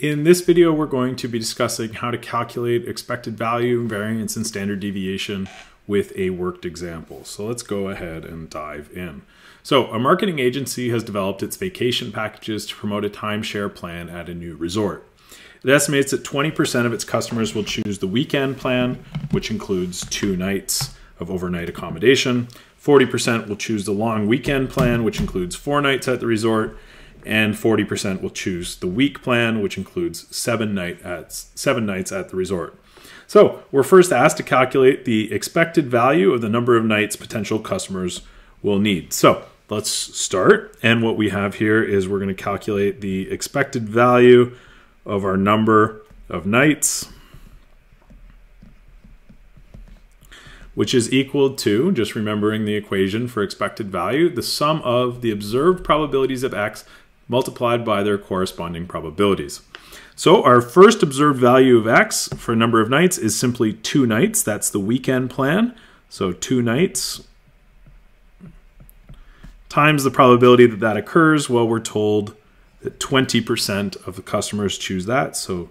In this video, we're going to be discussing how to calculate expected value, variance, and standard deviation with a worked example. So let's go ahead and dive in. So a marketing agency has developed its vacation packages to promote a timeshare plan at a new resort. It estimates that 20% of its customers will choose the weekend plan, which includes two nights of overnight accommodation. 40% will choose the long weekend plan, which includes four nights at the resort, and 40% will choose the week plan, which includes seven, night at, seven nights at the resort. So we're first asked to calculate the expected value of the number of nights potential customers will need. So let's start. And what we have here is we're going to calculate the expected value of our number of nights, which is equal to, just remembering the equation for expected value, the sum of the observed probabilities of x multiplied by their corresponding probabilities. So our first observed value of x for a number of nights is simply two nights. That's the weekend plan. So two nights times the probability that that occurs. Well, we're told that 20% of the customers choose that. So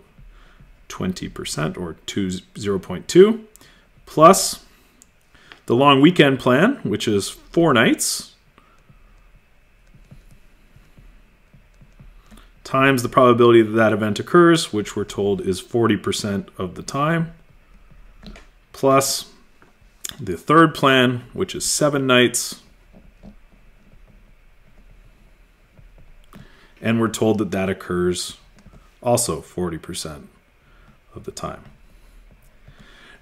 20% or 2, 0.2 plus the long weekend plan, which is four nights. Times the probability that that event occurs, which we're told is 40% of the time, plus the third plan, which is seven nights. And we're told that that occurs also 40% of the time.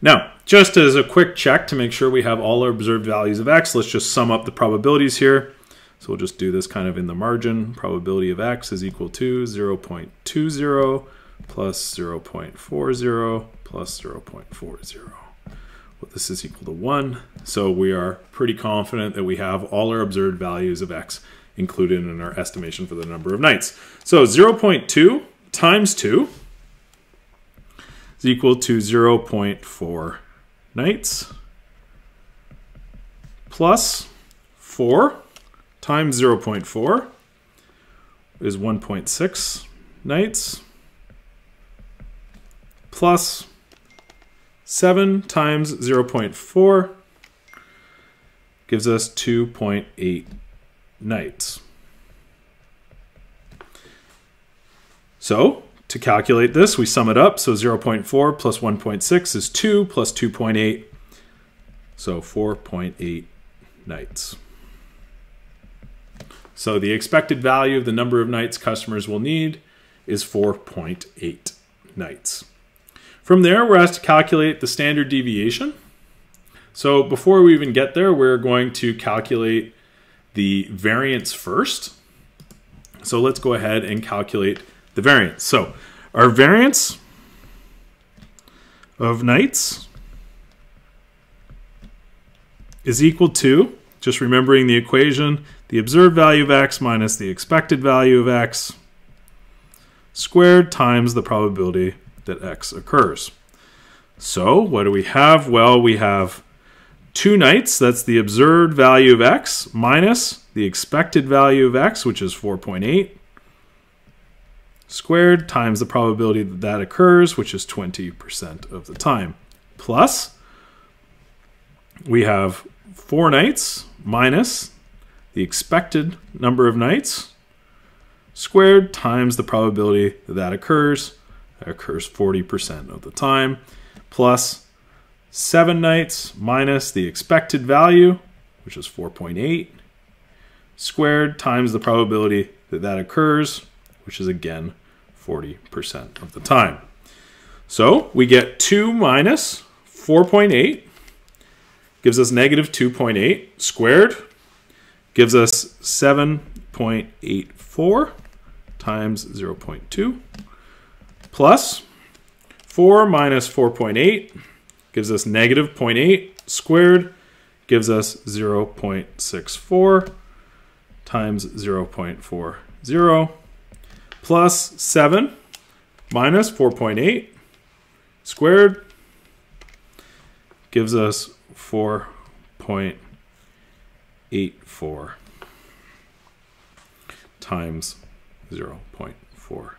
Now, just as a quick check to make sure we have all our observed values of x, let's just sum up the probabilities here. So we'll just do this kind of in the margin. Probability of x is equal to 0.20 plus 0.40 plus 0.40. Well, this is equal to 1. So we are pretty confident that we have all our observed values of x included in our estimation for the number of nights. So 0.2 times 2 is equal to 0.4 nights plus 4 times 0.4 is 1.6 nights plus 7 times 0.4 gives us 2.8 nights. So to calculate this, we sum it up. So 0.4 plus 1.6 is 2 plus 2.8. So 4.8 nights. So the expected value of the number of nights customers will need is 4.8 nights. From there, we're asked to calculate the standard deviation. So before we even get there, we're going to calculate the variance first. So let's go ahead and calculate the variance. So our variance of nights is equal to, just remembering the equation, the observed value of x minus the expected value of x squared times the probability that x occurs. So what do we have? Well, we have two nights, that's the observed value of x, minus the expected value of x, which is 4.8, squared times the probability that that occurs, which is 20% of the time, plus we have four nights minus the expected number of nights squared times the probability that that occurs. That occurs 40% of the time, plus 7 nights minus the expected value, which is 4.8, squared times the probability that that occurs, which is again 40% of the time. So we get 2 minus 4.8 gives us negative 2.8 squared gives us 7.84 times 0.2 plus 4 minus 4.8 gives us negative 0.8 squared gives us 0.64 times 0.40 plus 7 minus 4.8 squared gives us 4.84 times 0.40.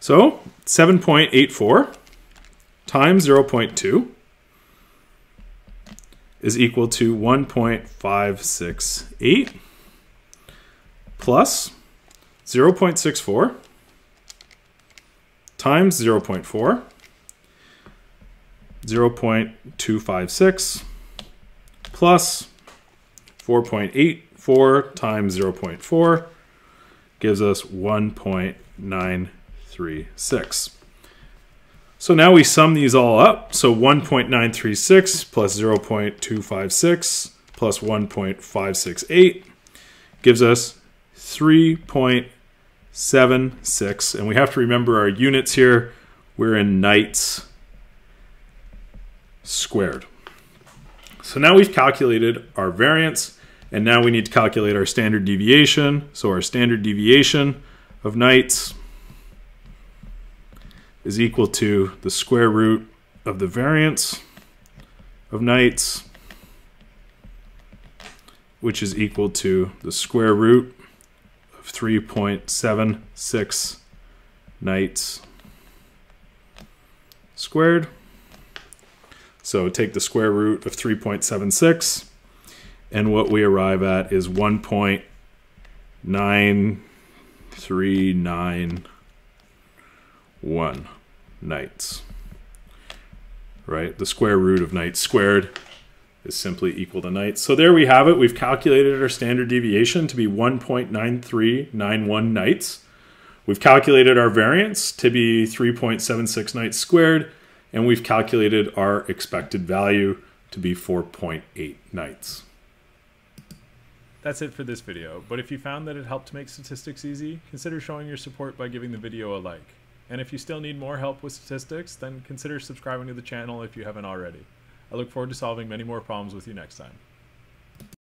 So 7.84 times 0.2 is equal to 1.568 plus 0.64 times 0.4, 0.256 plus 4.84 times 0.4 gives us 1.936. So now we sum these all up. So 1.936 plus 0.256 plus 1.568 gives us 3.76. And we have to remember our units here. We're in nights squared. So now we've calculated our variance and now we need to calculate our standard deviation. So our standard deviation of nights is equal to the square root of the variance of nights, which is equal to the square root 3.76 nights squared. So take the square root of 3.76, and what we arrive at is 1.939 1 nights. Right? The square root of nights squared is simply equal to nights. So there we have it. We've calculated our standard deviation to be 1.9391 nights. We've calculated our variance to be 3.76 nights squared, and we've calculated our expected value to be 4.8 nights. That's it for this video, but if you found that it helped to make statistics easy, consider showing your support by giving the video a like. And if you still need more help with statistics, then consider subscribing to the channel if you haven't already. I look forward to solving many more problems with you next time.